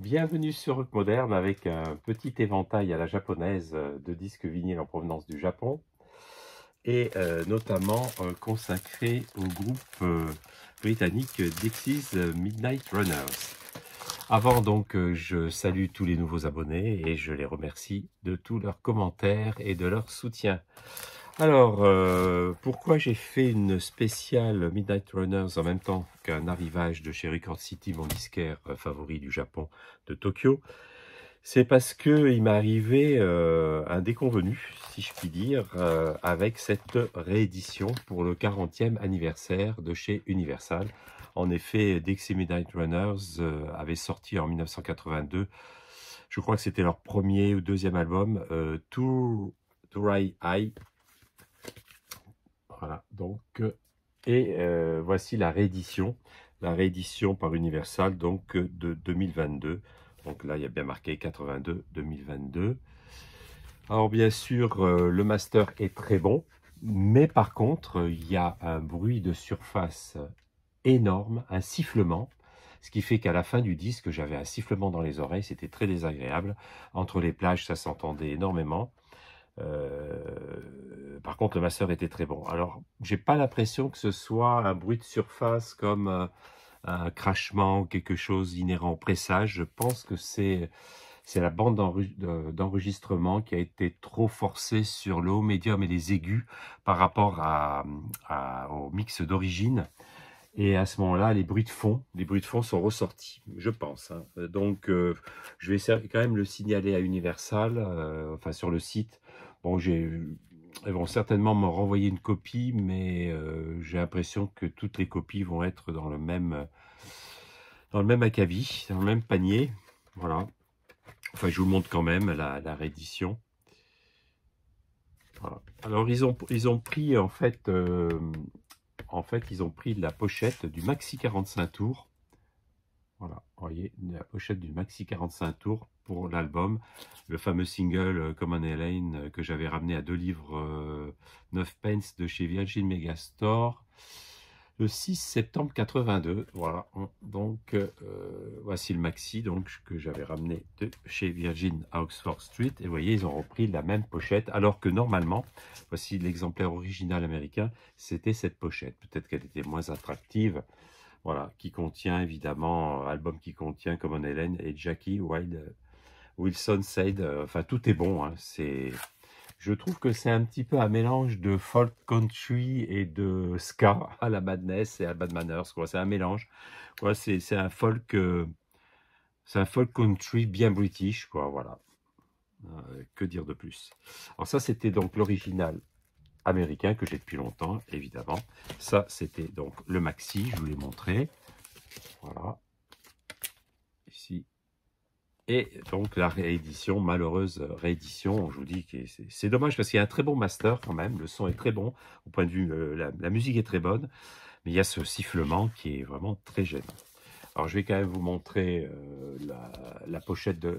Bienvenue sur Rock Moderne avec un petit éventail à la japonaise de disques vinyles en provenance du Japon et euh, notamment euh, consacré au groupe euh, britannique Dixie's Midnight Runners. Avant donc, je salue tous les nouveaux abonnés et je les remercie de tous leurs commentaires et de leur soutien. Alors, pourquoi j'ai fait une spéciale Midnight Runners en même temps qu'un arrivage de chez Record City, mon disquaire favori du Japon, de Tokyo? C'est parce qu'il m'est arrivé euh, un déconvenu, si je puis dire, euh, avec cette réédition pour le 40e anniversaire de chez Universal. En effet, Dixie Midnight Runners euh, avait sorti en 1982, je crois que c'était leur premier ou deuxième album, To, to Right Eye. Voilà, donc, et voici la réédition, la réédition par Universal, donc de 2022. Donc là, il y a bien marqué 82-2022. Alors bien sûr, euh, le master est très bon, mais par contre, il y a un bruit de surface énorme, un sifflement, ce qui fait qu'à la fin du disque, j'avais un sifflement dans les oreilles, c'était très désagréable. Entre les plages, ça s'entendait énormément. Euh, par contre, le master était très bon. Alors, j'ai pas l'impression que ce soit un bruit de surface comme... Euh, un crachement ou quelque chose inhérent au pressage. Je pense que c'est c'est la bande d'enregistrement qui a été trop forcée sur le haut médium et les aigus par rapport au mix d'origine. Et à ce moment-là, les bruits de fond, les bruits de fond sont ressortis, je pense. Hein. Donc, euh, je vais quand même le signaler à Universal, enfin sur le site. Bon, ils vont certainement me renvoyer une copie, mais euh, j'ai l'impression que toutes les copies vont être dans le même, dans le même acabit, dans le même panier. Voilà. Enfin, je vous montre quand même la, réédition. Alors, ils ont, ils ont pris, en fait, euh, en fait, ils ont pris la pochette du Maxi 45 tours. Voilà, vous voyez, la pochette du Maxi 45 tours l'album. Le fameux single euh, Common Elaine euh, que j'avais ramené à deux livres 9 euh, pence de chez Virgin Megastore le 6 septembre 82. Voilà, donc voici le maxi donc, que j'avais ramené de chez Virgin à Oxford Street. Et vous voyez, ils ont repris la même pochette, alors que normalement, voici l'exemplaire original américain, c'était cette pochette. Peut-être qu'elle était moins attractive. Voilà, qui contient évidemment, album qui contient Common Helen et Jackie Wild Wilson Said, euh, enfin tout est bon. Hein, c'est, je trouve que c'est un petit peu un mélange de folk country et de ska à la Madness et à Bad Manners. Quoi. C'est un mélange. Quoi. C'est, c'est un folk, euh, c'est un folk country bien british. Quoi. Voilà. Euh, que dire de plus? Alors ça, c'était donc l'original américain que j'ai depuis longtemps, évidemment. Ça, c'était donc le maxi, je vous l'ai montré. Voilà. Et donc la réédition, malheureuse réédition, je vous dis que c'est dommage parce qu'il y a un très bon master quand même, le son est très bon, au point de vue, euh, la, musique est très bonne, mais il y a ce sifflement qui est vraiment très gênant. Alors je vais quand même vous montrer euh, la, pochette de,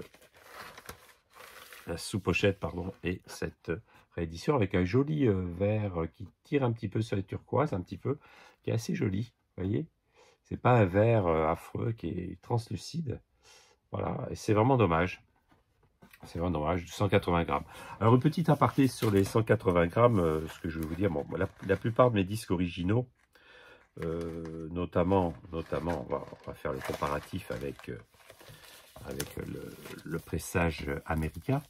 la sous-pochette, pardon, et cette réédition avec un joli euh, verre qui tire un petit peu sur les turquoises, un petit peu, qui est assez joli, vous voyez. C'est pas un verre affreux qui est translucide, voilà, et c'est vraiment dommage. C'est vraiment dommage, 180 grammes. Alors, une petite aparté sur les 180 grammes, euh, ce que je vais vous dire, bon, la, plupart de mes disques originaux, euh, notamment, notamment on, va, faire le comparatif avec, euh, avec le, pressage américain.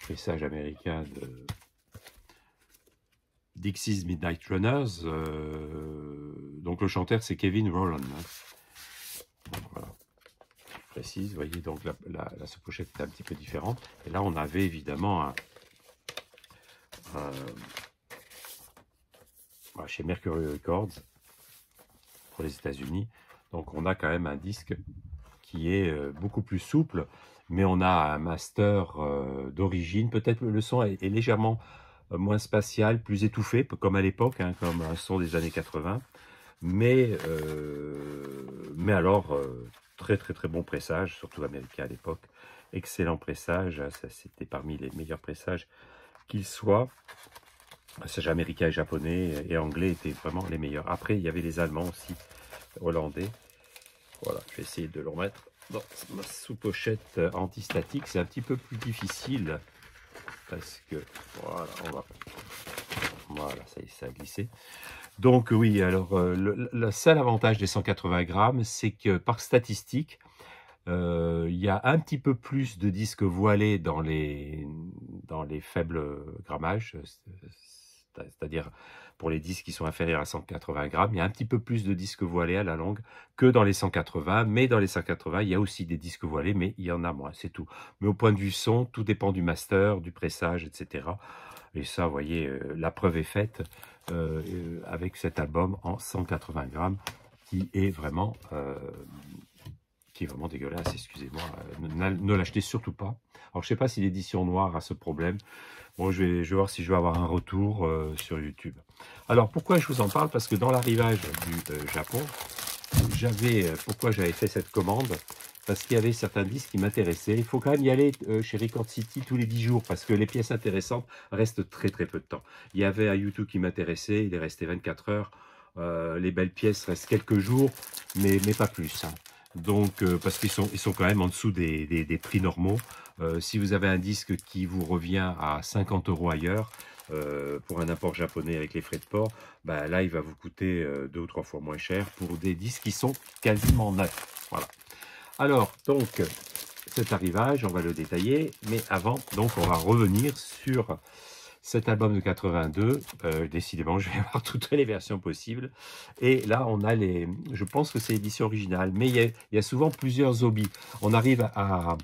Pressage américain de Dixie's Midnight Runners. donc, le chanteur, c'est Kevin Rowland. Hein. voilà Vous voyez, donc la, la, sous-pochette est un petit peu différente. Et là, on avait évidemment un, chez Mercury Records pour les États-Unis. Donc, on a quand même un disque qui est euh, beaucoup plus souple, mais on a un master euh, d'origine. Peut-être le son est, légèrement euh, moins spatial, plus étouffé, comme à l'époque, hein, comme un son des années 80. Mais, mais alors, très très très bon pressage, surtout américain à l'époque. Excellent pressage, ça c'était parmi les meilleurs pressages qu'il soit. Pressage américain et japonais et anglais étaient vraiment les meilleurs. Après, il y avait les Allemands aussi, hollandais. Voilà, je vais essayer de le remettre. Bon, sous pochette antistatique, c'est un petit peu plus difficile parce que voilà, on va voilà, ça, ça a glissé. Donc oui, alors euh, le, seul avantage des 180 grammes, c'est que par statistique, euh, il y a un petit peu plus de disques voilés dans les, dans les faibles grammages, c'est-à-dire pour les disques qui sont inférieurs à 180 grammes, il y a un petit peu plus de disques voilés à la longue que dans les 180, mais dans les 180, il y a aussi des disques voilés, mais il y en a moins, c'est tout. Mais au point de vue son, tout dépend du master, du pressage, etc. Et ça, vous voyez, euh, la preuve est faite euh, euh, avec cet album en 180 grammes qui est vraiment, qui est vraiment dégueulasse, excusez-moi. ne, l'achetez surtout pas. Alors, je ne sais pas si l'édition noire a ce problème. Bon, je vais, je vais voir si je vais avoir un retour sur YouTube. Alors, pourquoi je vous en parle? Parce que dans l'arrivage du Japon, j'avais, pourquoi j'avais fait cette commande? Parce qu'il y avait certains disques qui m'intéressaient. Il faut quand même y aller euh, chez Record City tous les 10 jours parce que les pièces intéressantes restent très très peu de temps. Il y avait un YouTube qui m'intéressait, il est resté 24 heures. Euh, les belles pièces restent quelques jours, mais, pas plus. Hein. Donc, euh, parce qu'ils sont, quand même en dessous des, des, prix normaux. si vous avez un disque qui vous revient à 50 euros ailleurs, pour un import japonais avec les frais de port, bah là, il va vous coûter deux ou trois fois moins cher pour des disques qui sont quasiment neufs. Voilà. Alors, donc, cet arrivage, on va le détailler, mais avant, donc, on va revenir sur cet album de 82. Euh, décidément, je vais avoir toutes les versions possibles. Et là, on a les... Je pense que c'est l'édition originale, mais il y, a, souvent plusieurs hobbies. On arrive à,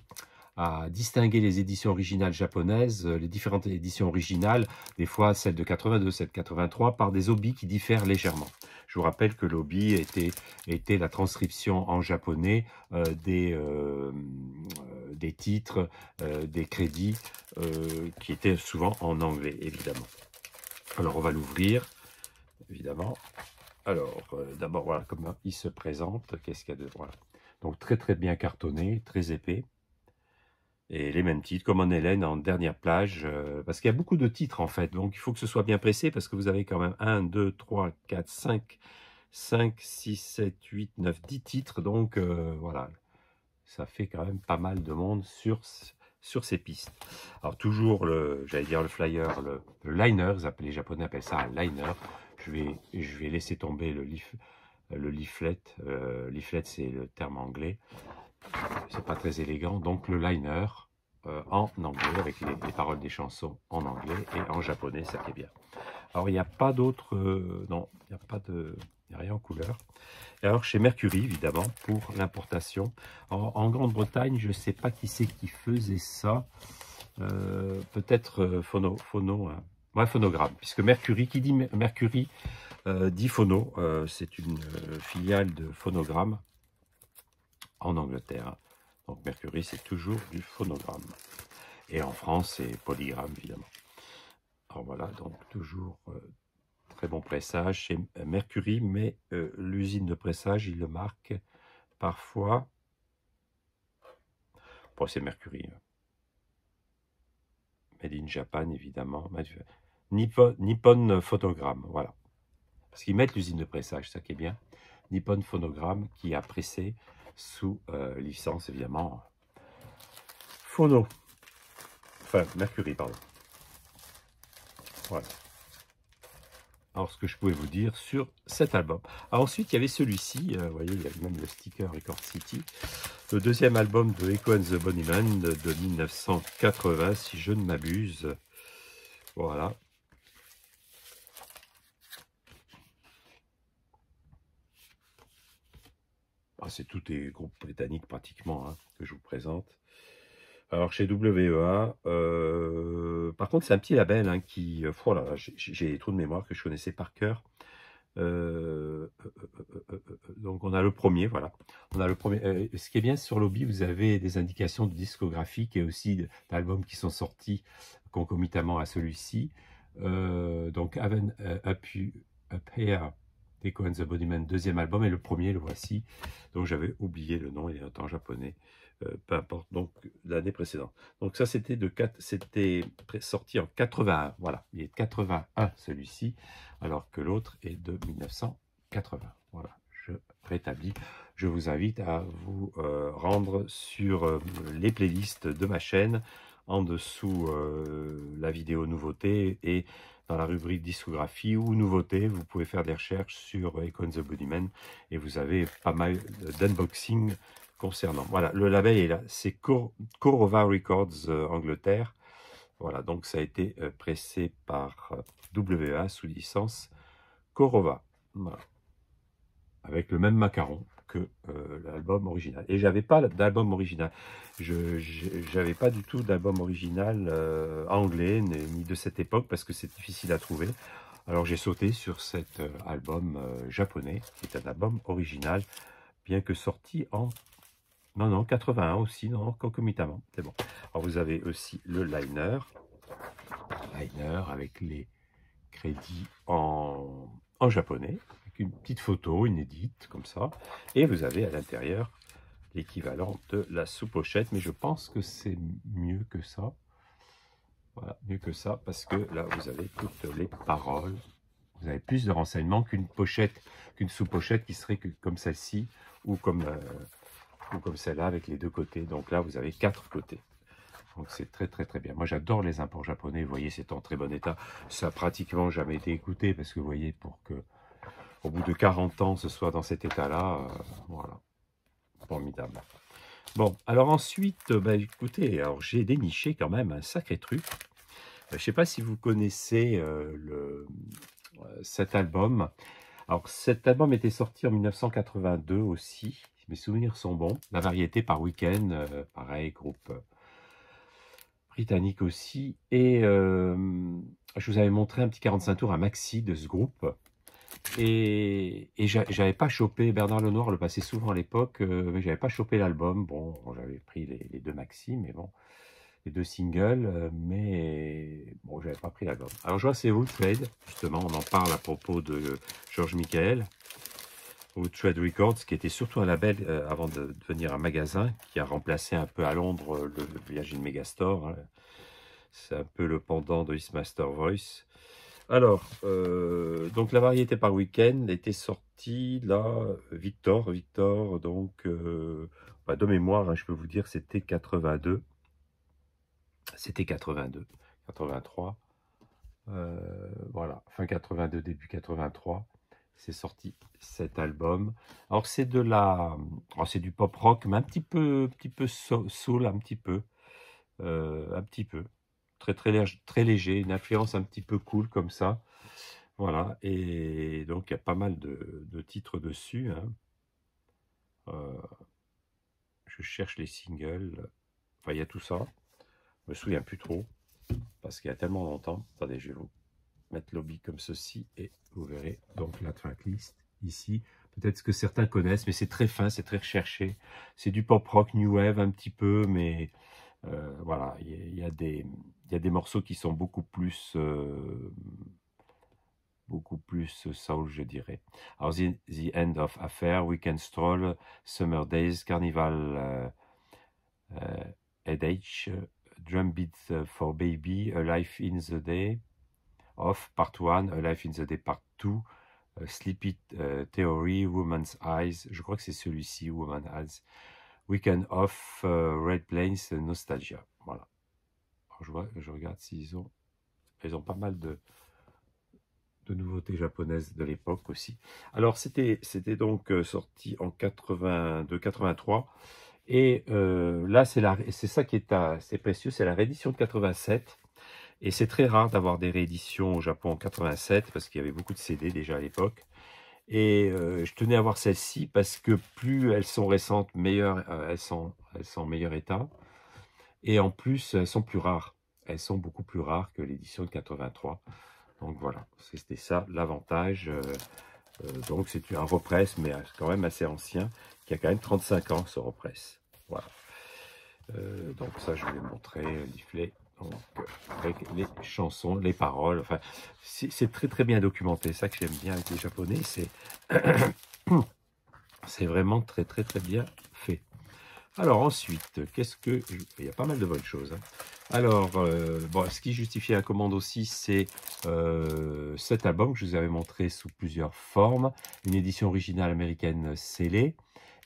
à distinguer les éditions originales japonaises, les différentes éditions originales, des fois celles de 82, celles de 83, par des hobbies qui diffèrent légèrement. Je vous rappelle que l'obi était, était la transcription en japonais euh, des, euh, euh, des titres, des crédits, qui étaient souvent en anglais, évidemment. Alors, on va l'ouvrir, évidemment. Alors, d'abord, voilà comment il se présente. Qu'est-ce qu'il y a de... Voilà. Donc, très, très bien cartonné, très épais et les mêmes titres, comme en Hélène en dernière plage, euh, parce qu'il y a beaucoup de titres en fait, donc il faut que ce soit bien pressé, parce que vous avez quand même 1, 2, 3, 4, 5, 5, 6, 7, 8, 9, 10 titres, donc euh, voilà, ça fait quand même pas mal de monde sur, ces pistes. Alors toujours, j'allais dire le flyer, le, liner, les japonais appellent ça un liner, je vais, je vais laisser tomber le, leaf, le leaflet, euh, leaflet c'est le terme anglais, c'est pas très élégant. Donc le liner euh, en anglais, avec les, paroles des chansons en anglais et en japonais, ça fait bien. Alors il n'y a pas d'autres, euh, non, il n'y a pas de, a rien en couleur. Et alors chez Mercury, évidemment, pour l'importation. En, Grande-Bretagne, je ne sais pas qui c'est qui faisait ça. Euh, peut-être phono, phono hein. phonogramme, puisque Mercury, qui dit Mercury, dit phono, c'est une filiale de phonogramme en Angleterre. Donc Mercury, c'est toujours du phonogramme. Et en France, c'est polygramme, évidemment. Alors voilà, donc toujours euh, très bon pressage chez Mercury, mais euh, l'usine de pressage, il le marque parfois. Bon, c'est Mercury. Made in Japan, évidemment. Nippon, Nippon Phonogramme, voilà. Parce qu'ils mettent l'usine de pressage, ça qui est bien. Nippon Phonogramme qui a pressé sous euh, licence, évidemment, Phono. Enfin, Mercury, pardon. Voilà. Alors, ce que je pouvais vous dire sur cet album. ensuite, il y avait celui-ci. Euh, vous voyez, il y a même le sticker Record City. Le deuxième album de Echo and the Bunnymen de, de 1980, si je ne m'abuse. Voilà. Ah, c'est tous les groupes britanniques pratiquement hein, que je vous présente. Alors chez WEA, euh, par contre c'est un petit label hein, qui, euh, oh j'ai trop de mémoire que je connaissais par cœur. Euh, donc on a le premier, voilà. On a le premier. ce qui est bien sur Lobby, vous avez des indications de discographique et aussi d'albums qui sont sortis concomitamment à celui-ci. donc Haven Up, Up des Cohen the Bodyman, deuxième album, et le premier, le voici. Donc j'avais oublié le nom, il est en japonais, euh, peu importe, donc l'année précédente. Donc ça, c'était de c'était sorti en 81, voilà, il est de 81 celui-ci, alors que l'autre est de 1980. Voilà, je rétablis. je vous invite à vous rendre sur les playlists de ma chaîne, en dessous la vidéo nouveauté et dans la rubrique discographie ou nouveauté, vous pouvez faire des recherches sur Icon the Bodyman et vous avez pas mal d'unboxing concernant. Voilà, le label est là, c'est Korova Records Angleterre. Voilà, donc ça a été pressé par WA sous licence Korova. Voilà. Avec le même macaron euh, l'album original. Et j'avais pas d'album original. Je n'avais pas du tout d'album original euh, anglais, ni de cette époque, parce que c'est difficile à trouver. Alors j'ai sauté sur cet euh, album japonais, qui est un album original, bien que sorti en... Non, non, 81 aussi, non, concomitamment, c'est bon. Alors vous avez aussi le liner, liner avec les crédits en, en japonais, une petite photo inédite, comme ça. Et vous avez à l'intérieur l'équivalent de la sous-pochette, mais je pense que c'est mieux que ça. Voilà, mieux que ça, parce que là, vous avez toutes les paroles. Vous avez plus de renseignements qu'une pochette, qu'une sous-pochette qui serait comme celle-ci, ou comme, euh, comme celle-là, avec les deux côtés. Donc là, vous avez quatre côtés. Donc c'est très très très bien. Moi j'adore les imports japonais, vous voyez c'est en très bon état. Ça a pratiquement jamais été écouté parce que vous voyez pour que au bout de 40 ans, ce soit dans cet état-là. Euh, voilà, formidable. Bon, alors ensuite, bah, écoutez, alors j'ai déniché quand même un sacré truc. Euh, je ne sais pas si vous connaissez euh, le, cet album. Alors cet album était sorti en 1982 aussi, si mes souvenirs sont bons. La variété par week-end, pareil, groupe britannique aussi. Et je vous avais montré un petit 45 tours à maxi de ce groupe. Et, j'avais pas chopé, Bernard Lenoir le passait souvent à l'époque, euh, mais j'avais pas chopé l'album. Bon, j'avais pris les, deux maxi, mais bon, les deux singles, euh, mais bon, j'avais pas pris l'album. Alors je vois c'est Woodtrade, justement, on en parle à propos de Georges Michael. Woodtrade Records, qui était surtout un label euh, avant de devenir un magasin, qui a remplacé un peu à Londres le, Virgin Megastore. Hein. C'est un peu le pendant de Eastmaster Voice. Alors, euh, donc la variété par week-end était sortie là, Victor, Victor, donc euh, bah, de mémoire, hein, je peux vous dire, c'était 82. C'était 82, 83. Euh, voilà, fin 82, début 83. C'est sorti cet album. Alors c'est de la, oh, c'est du pop rock, mais un petit peu, petit peu soul, un petit peu, un petit peu très, très, léger, une influence un petit peu cool comme ça. Voilà, et donc il y a pas mal de, titres dessus. Hein. Euh, je cherche les singles. Enfin, il y a tout ça. Je me souviens plus trop, parce qu'il y a tellement longtemps. Attendez, je vais vous mettre l'hobby comme ceci, et vous verrez donc la tracklist ici. Peut-être que certains connaissent, mais c'est très fin, c'est très recherché. C'est du pop rock, new wave un petit peu, mais euh, voilà, il y, a des, y a des morceaux qui sont beaucoup plus, euh, beaucoup plus soul, je dirais. Alors, the, End of Affair, Weekend Stroll, Summer Days, Carnival uh, H, Drum Beat for Baby, A Life in the Day, Off, Part 1, A Life in the Day, Part 2, Sleepy Theory, Woman's Eyes, je crois que c'est celui-ci, Woman's Eyes, Weekend Off, euh, Red Plains, Nostalgia. Voilà. Je, vois, je regarde s'ils ont, ils ont pas mal de, de nouveautés japonaises de l'époque aussi. Alors, c'était donc euh, sorti en 82-83. Et euh, là, c'est ça qui est assez précieux, c'est la réédition de 87. Et c'est très rare d'avoir des rééditions au Japon en 87, parce qu'il y avait beaucoup de CD déjà à l'époque. Et euh, je tenais à voir celle-ci parce que plus elles sont récentes, meilleures, elles, sont, elles sont en meilleur état. Et en plus, elles sont plus rares. Elles sont beaucoup plus rares que l'édition de 83. Donc voilà, c'était ça l'avantage. Euh, donc c'est un represse, mais quand même assez ancien, qui a quand même 35 ans ce represse. Voilà. donc ça, je vais montrer, montrer avec les chansons, les paroles, enfin, c'est très très bien documenté. Ça que j'aime bien avec les Japonais, c'est c'est vraiment très très très bien. Alors ensuite, qu'est-ce que... Il y a pas mal de bonnes choses. Hein. Alors, euh, bon, ce qui justifie la commande aussi, c'est euh, cet album que je vous avais montré sous plusieurs formes, une édition originale américaine scellée,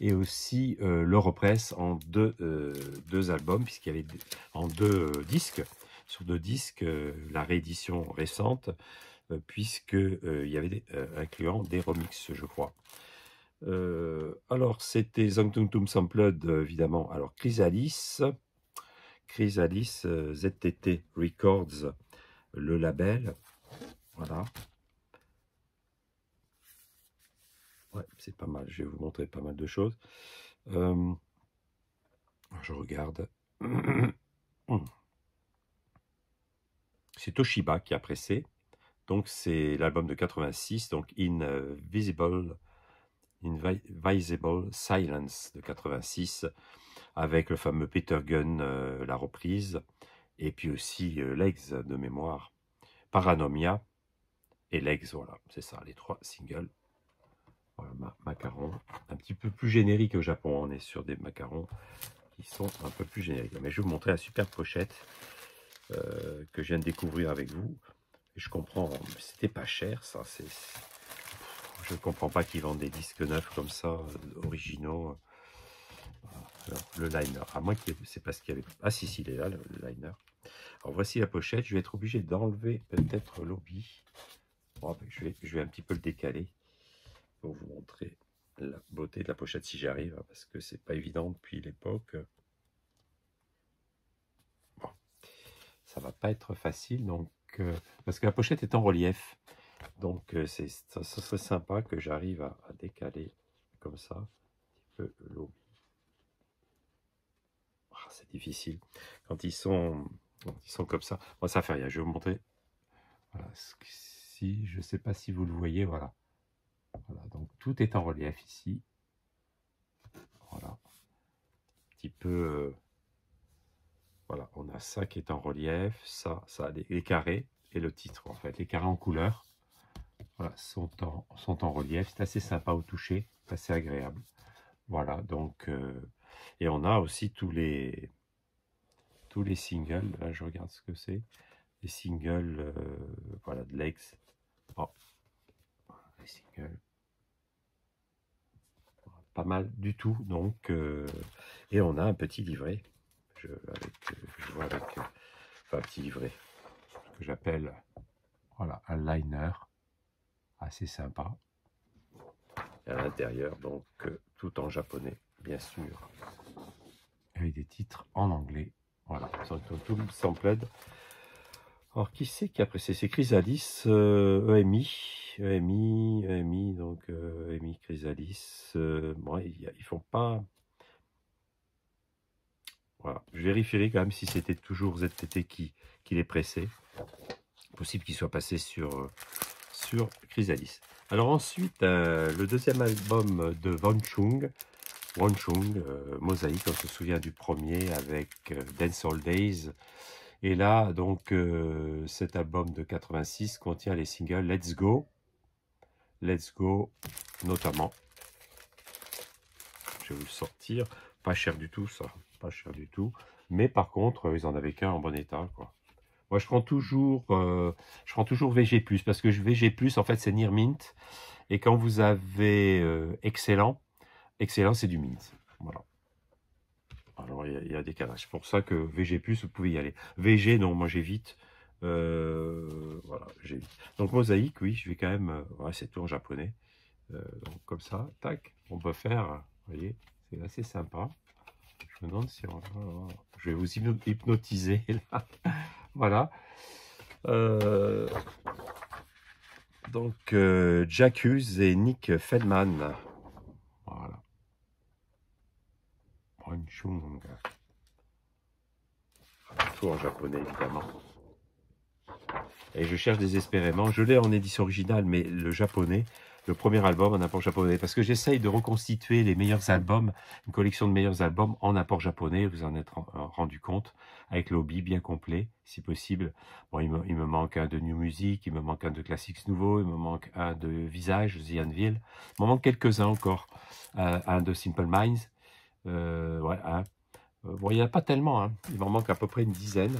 et aussi euh, l'Europress en deux, euh, deux albums, puisqu'il y avait en deux disques, sur deux disques, la réédition récente, puisqu'il y avait des, incluant des remixes, je crois. Alors, c'était Tung Tum Sampled, évidemment. Alors, Chrysalis, Chrysalis euh, ZTT Records, le label. Voilà. Ouais, c'est pas mal. Je vais vous montrer pas mal de choses. Euh, je regarde. C'est Toshiba qui a pressé. Donc c'est l'album de 86, donc Invisible, Invisible Silence de 86 avec le fameux Peter Gunn, euh, la reprise, et puis aussi euh, Legs de mémoire, Paranomia et Legs, voilà, c'est ça, les trois singles. Voilà, macarons, un petit peu plus générique au Japon, on est sur des macarons qui sont un peu plus génériques. Mais je vais vous montrer la super pochette euh, que je viens de découvrir avec vous. Je comprends, c'était pas cher ça, c'est... Je ne comprends pas qu'ils vendent des disques neufs comme ça, originaux le liner, à moins que c'est parce qu'il y avait... Ah si, si, il est là, le, liner. Alors voici la pochette, je vais être obligé d'enlever peut-être l'obi. Ben, je, vais, je vais un petit peu le décaler pour vous montrer la beauté de la pochette si j'arrive, hein, parce que c'est pas évident depuis l'époque. Bon, ça va pas être facile, donc euh, parce que la pochette est en relief. Donc euh, c'est ça, serait sympa que j'arrive à, décaler comme ça un petit peu l'obi c'est difficile. Quand ils sont, ils sont comme ça, moi ça fait rien. Je vais vous montrer. Voilà, si je ne sais pas si vous le voyez, voilà. Voilà, donc tout est en relief ici. Voilà, un petit peu. Euh, voilà, on a ça qui est en relief, ça, ça, les, carrés et le titre en fait, les carrés en couleur. Voilà, sont en, sont en relief. C'est assez sympa au toucher, assez agréable. Voilà, donc euh, et on a aussi tous les, tous les singles. Là, je regarde ce que c'est. Les singles, euh, voilà, de Lex. Oh. Les singles. Pas mal du tout, donc. Euh, et on a un petit livret. Je, avec, vois avec, un petit livret. Que j'appelle, voilà, un liner. Assez sympa. à l'intérieur, donc, euh, tout en japonais, bien sûr avec des titres en anglais. Voilà, tout sampled. Alors, qui c'est qui a pressé? C'est Chrysalis, euh, EMI, EMI, EMI, donc euh, EMI, Chrysalis. Euh, bon, ils, ils, font pas. Voilà, je vérifierai quand même si c'était toujours ZTT qui, qui les pressait. Possible qu'il soit passé sur, sur Chrysalis. Alors ensuite, euh, le deuxième album de Von Chung, Wonchung, euh, Mosaïque, on se souvient du premier avec euh, Dance All Days. Et là, donc, euh, cet album de 86 contient les singles Let's Go, Let's Go, notamment. Je vais vous le sortir. Pas cher du tout, ça. Pas cher du tout. Mais par contre, ils en avaient qu'un en bon état, quoi. Moi, je prends toujours, je prends toujours VG+, parce que VG+, en fait, c'est Near Mint. Et quand vous avez excellent, Excellent, c'est du mint. Voilà. Alors, il y, a des calages. C'est pour ça que VG+, vous pouvez y aller. VG, non, moi j'évite. Euh, voilà, j'évite. Donc, mosaïque, oui, je vais quand même... Euh, c'est tout en japonais. Euh, donc, comme ça, tac, on peut faire... Vous voyez, c'est assez sympa. Je me demande si on... Je vais vous hypnotiser, là. Voilà. donc, Jack Hughes et Nick Feldman. Voilà. Tout en japonais, évidemment. Et je cherche désespérément. Je l'ai en édition originale, mais le japonais, le premier album en apport japonais. Parce que j'essaye de reconstituer les meilleurs albums, une collection de meilleurs albums en apport japonais. Vous en êtes rendu compte. Avec l'obi bien complet, si possible. Bon, il me, manque un de New Music, il me manque un de Classics Nouveau, il me manque un de Visage, The Anvil. Il me manque quelques-uns encore. Euh, un de Simple Minds. Euh, ouais, bon, il n'y en a pas tellement, hein. il m'en manque à peu près une dizaine.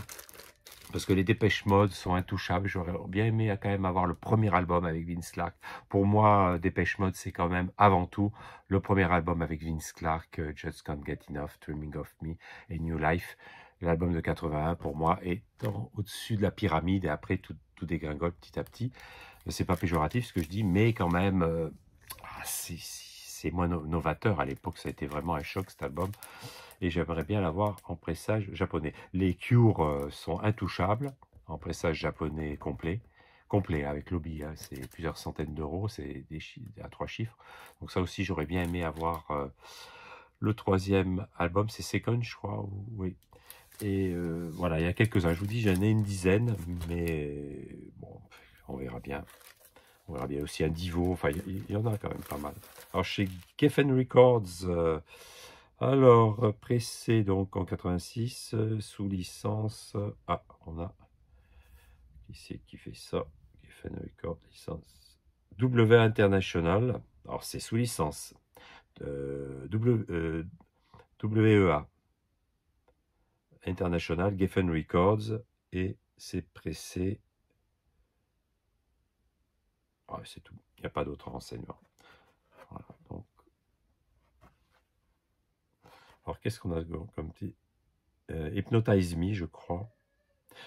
Parce que les Dépêche Mode sont intouchables. J'aurais bien aimé quand même avoir le premier album avec Vince Clark. Pour moi, Dépêche Mode, c'est quand même avant tout le premier album avec Vince Clark, Just Can't Get Enough, Dreaming of Me et New Life. L'album de 81, pour moi, est au-dessus de la pyramide et après, tout, dégringole petit à petit. C'est pas péjoratif ce que je dis, mais quand même, euh, ah, c'est moins novateur. À l'époque, ça a été vraiment un choc cet album. Et j'aimerais bien l'avoir en pressage japonais. Les Cures euh, sont intouchables en pressage japonais complet. Complet avec lobby, hein. c'est plusieurs centaines d'euros, c'est à trois chiffres. Donc ça aussi, j'aurais bien aimé avoir euh, le troisième album, c'est Second, je crois. oui, et euh, voilà, il y a quelques-uns. Je vous dis, j'en ai une dizaine, mais bon, on verra bien. On verra bien aussi un Divo. Enfin, il y, en a quand même pas mal. Alors, chez Geffen Records, euh, alors, euh, pressé donc en 86, sous licence. Ah, on a. Qui c'est qui fait ça? Geffen Records, licence. W International. Alors, c'est sous licence. WEA. International, Geffen Records, et c'est pressé. C'est tout, il n'y a pas d'autres renseignements. Voilà, donc. Alors, qu'est-ce qu'on a comme petit euh, Hypnotize Me, je crois.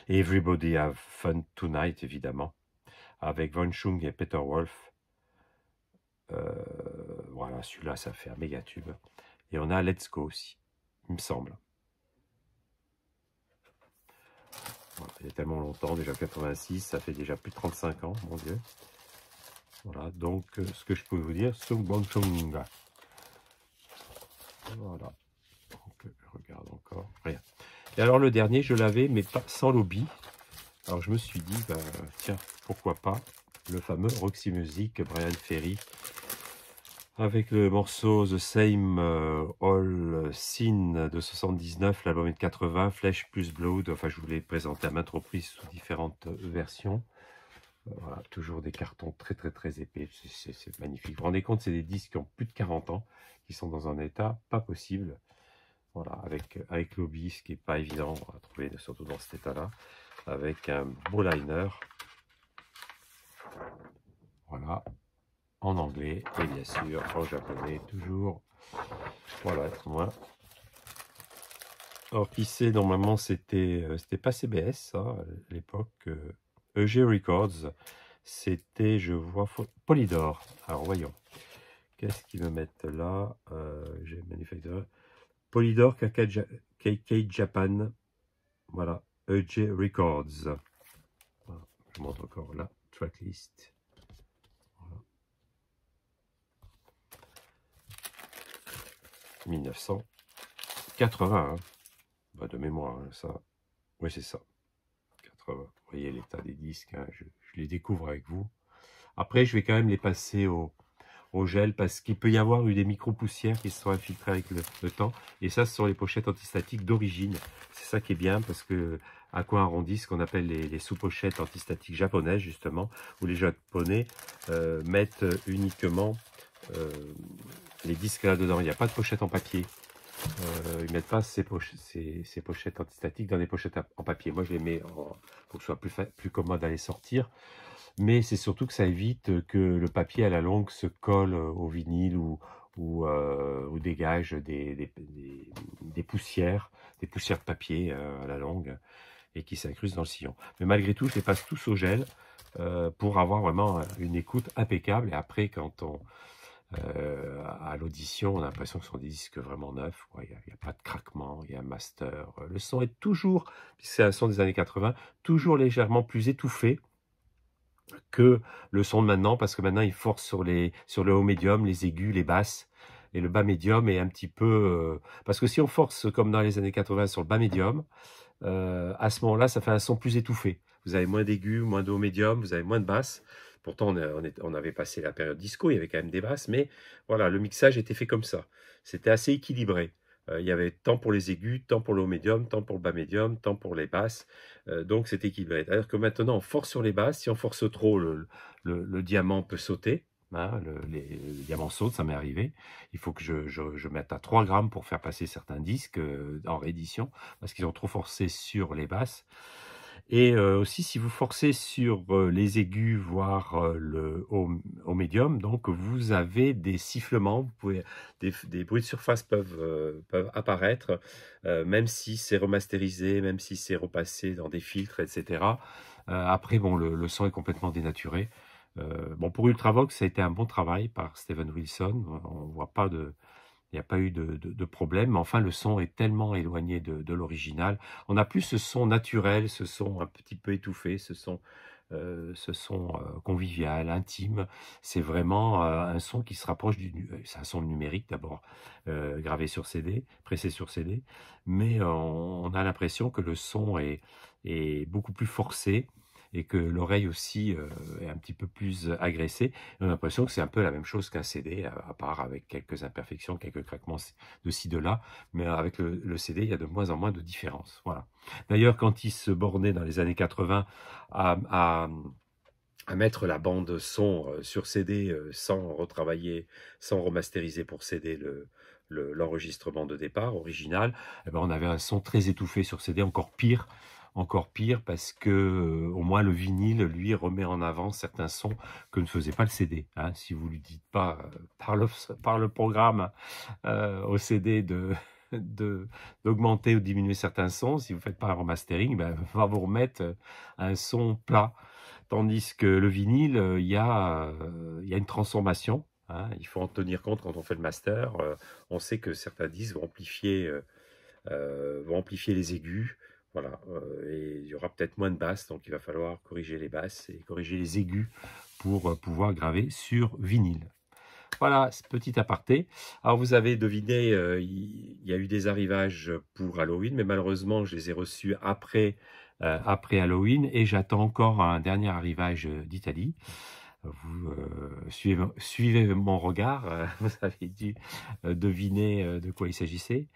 Everybody Have Fun Tonight, évidemment, avec Von Schung et Peter Wolf. Euh, voilà, celui-là, ça fait un méga tube. Et on a Let's Go aussi, il me semble. Il y a tellement longtemps, déjà 86, ça fait déjà plus de 35 ans, mon Dieu. Voilà, donc euh, ce que je peux vous dire, Sung Bon Voilà. Donc, je regarde encore. Rien. Et alors le dernier, je l'avais, mais pas sans lobby. Alors je me suis dit, bah, tiens, pourquoi pas le fameux Roxy Music, Brian Ferry, avec le morceau The Same euh, All Scene de 79, l'album de 80, Flesh plus Blood, enfin je vous l'ai présenté à maintes reprises sous différentes versions. Euh, voilà, toujours des cartons très très très épais, c'est magnifique. Vous vous rendez compte, c'est des disques qui ont plus de 40 ans, qui sont dans un état pas possible. Voilà, avec, avec Lobby, ce qui n'est pas évident à trouver, surtout dans cet état-là, avec un beau liner. Voilà, en anglais et bien sûr en japonais toujours. Voilà, moi. Sait, normalement c'était euh, c'était pas CBS ça, à l'époque. EG euh, Records, c'était, je vois, Polydor. Alors voyons, qu'est-ce qu'ils me mettent là euh, J'ai Manufacturer. Polydor KK Japan. Voilà, EG Records. je montre encore là, tracklist. 1980. Hein. Bah, de mémoire, hein, ça. Oui, c'est ça. 80. Vous voyez l'état des disques. Hein, je, les découvre avec vous. Après, je vais quand même les passer au, gel parce qu'il peut y avoir eu des micro-poussières qui se sont infiltrées avec le, temps. Et ça, ce sont les pochettes antistatiques d'origine. C'est ça qui est bien parce que à quoi ce qu'on appelle les, sous-pochettes antistatiques japonaises, justement, où les japonais euh, mettent uniquement euh, les disques là-dedans. Il n'y a pas de pochette en papier. Euh, ils mettent pas ces, ces, pochettes antistatiques dans des pochettes en papier. Moi, je les mets pour que ce soit plus, plus commode à les sortir. Mais c'est surtout que ça évite que le papier à la longue se colle au vinyle ou, ou, euh, dégage des, des, poussières, des poussières de papier euh, à la longue et qui s'incrustent dans le sillon. Mais malgré tout, je les passe tous au gel euh, pour avoir vraiment une écoute impeccable. Et après, quand on, euh, à l'audition, on a l'impression que ce sont des disques vraiment neufs. Il n'y a, pas de craquement, il y a un master. Le son est toujours, c'est un son des années 80, toujours légèrement plus étouffé que le son de maintenant, parce que maintenant il force sur, le haut médium, les aigus, les basses, et le bas médium est un petit peu... Euh, parce que si on force, comme dans les années 80, sur le bas médium, euh, à ce moment-là, ça fait un son plus étouffé. Vous avez moins d'aigus, moins de haut médium, vous avez moins de basses. Pourtant, on, avait passé la période disco, il y avait quand même des basses, mais voilà, le mixage était fait comme ça. C'était assez équilibré. Euh, il y avait tant pour les aigus, tant pour le haut médium, tant pour le bas médium, tant pour les basses. Euh, donc c'est équilibré. Alors que maintenant, on force sur les basses. Si on force trop, le, diamant peut sauter. Hein, les, diamants sautent, ça m'est arrivé. Il faut que je, mette à 3 grammes pour faire passer certains disques euh, en réédition, parce qu'ils ont trop forcé sur les basses. Et euh, aussi, si vous forcez sur euh, les aigus, voire le, au, médium, donc vous avez des sifflements, des, bruits de surface peuvent, peuvent apparaître, même si c'est remasterisé, même si c'est repassé dans des filtres, etc. après, bon, le son est complètement dénaturé. Euh, bon, pour Ultravox, ça a été un bon travail par Steven Wilson. On voit pas de, il n'y a pas eu de, problème. Mais enfin, le son est tellement éloigné de, l'original. On n'a plus ce son naturel, ce son un petit peu étouffé, ce son, euh, euh, convivial, intime. C'est vraiment un son qui se rapproche du. C'est un son numérique d'abord, gravé sur CD, pressé sur CD. Mais on, a l'impression que le son est beaucoup plus forcé et que l'oreille aussi euh, est un petit peu plus agressée. On a l'impression que c'est un peu la même chose qu'un CD, à, part avec quelques imperfections, quelques craquements de ci, de là, mais avec le, CD, il y a de moins en moins de différences. Voilà. D'ailleurs, quand il se bornait dans les années 80 à, mettre la bande son euh, sur CD euh, sans retravailler, sans remasteriser pour CD le, l'enregistrement de départ original, eh ben on avait un son très étouffé sur CD, encore pire encore pire parce que euh, au moins le vinyle lui remet en avant certains sons que ne faisait pas le CD. Hein. Si vous lui dites pas euh, par, le, par le programme euh, au CD de d'augmenter ou diminuer certains sons, si vous faites pas un remastering, ben, va vous remettre un son plat. Tandis que le vinyle, il y, a, y a une transformation. Hein. Il faut en tenir compte quand on fait le master. on sait que certains disques vont amplifier, vont amplifier les aigus, voilà, euh, et il y aura peut-être moins de basses, donc il va falloir corriger les basses et corriger les aigus pour euh, pouvoir graver sur vinyle. Voilà, petit aparté. Alors vous avez deviné, euh, il y a eu des arrivages pour Halloween, mais malheureusement je les ai reçus après, après Halloween et j'attends encore un dernier arrivage d'Italie. Vous suivez, mon regard, vous avez dû deviner de quoi il s'agissait.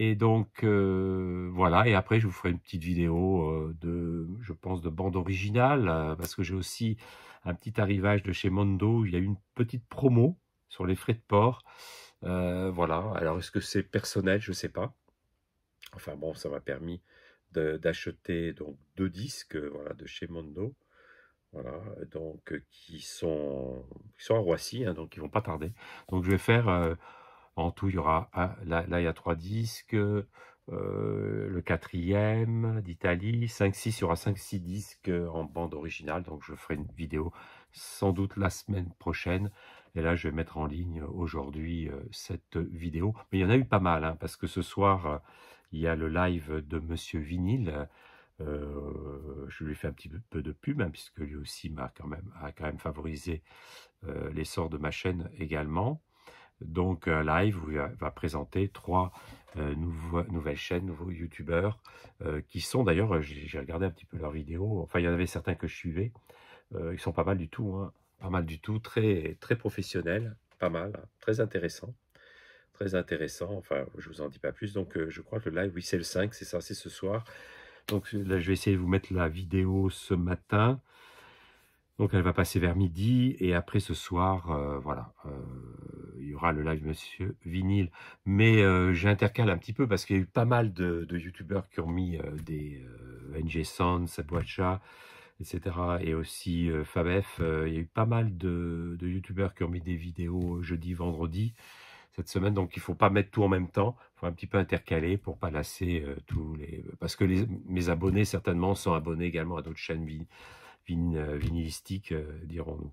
Et donc, euh, voilà. Et après, je vous ferai une petite vidéo euh, de, je pense, de bande originale, euh, parce que j'ai aussi un petit arrivage de chez Mondo. Il y a une petite promo sur les frais de port. voilà. Alors, est-ce que c'est personnel? Je ne sais pas. Enfin bon, ça m'a permis d'acheter donc deux disques, voilà, de chez Mondo. Voilà, donc qui sont, qui sont à Roissy, hein, donc ils vont pas tarder. Donc je vais faire en tout, il y aura, là, il y a trois disques, euh, le quatrième d'Italie, 5-6, il y aura 5-6 disques en bande originale, donc je ferai une vidéo sans doute la semaine prochaine. Et là, je vais mettre en ligne aujourd'hui euh, cette vidéo. Mais il y en a eu pas mal, hein, parce que ce soir, euh, il y a le live de Monsieur Vinyle. je lui ai fait un petit peu de pub, hein, puisque lui aussi m'a quand même, a quand même favorisé l'essor de ma chaîne également. Donc live où il va présenter trois euh, nouvelles chaînes, nouveaux youtubeurs, euh, qui sont d'ailleurs, j'ai regardé un petit peu leurs vidéos, enfin il y en avait certains que je suivais, euh, ils sont pas mal du tout, hein, pas mal du tout, très, très professionnels, pas mal, hein, très intéressant, très intéressant, enfin je vous en dis pas plus, donc je crois que le live, oui c'est le 5, c'est ça, c'est ce soir, donc là je vais essayer de vous mettre la vidéo ce matin, donc elle va passer vers midi. Et après ce soir, euh, voilà, euh, le live Monsieur Vinyle. Mais euh, j'intercale un petit peu parce qu'il y a eu pas mal de, youtubeurs qui ont mis des NG Sound, Sabwacha, etc. Et aussi Fabef. il y a eu pas mal de, youtubeurs qui ont mis des vidéos jeudi, vendredi cette semaine. Donc il faut pas mettre tout en même temps. Il faut un petit peu intercaler pour pas lasser tous les... Parce que mes abonnés certainement sont abonnés également à d'autres chaînes euh, vinylistique, euh, dirons-nous.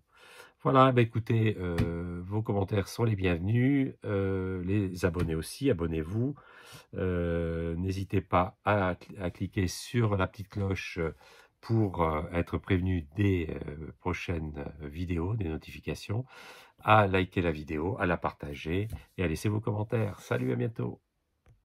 Voilà, bah écoutez, euh, vos commentaires sont les bienvenus. les abonnés aussi, abonnez-vous. N'hésitez pas à, cliquer sur la petite cloche pour être prévenu des prochaines vidéos, des notifications, à liker la vidéo, à la partager et à laisser vos commentaires. Salut, à bientôt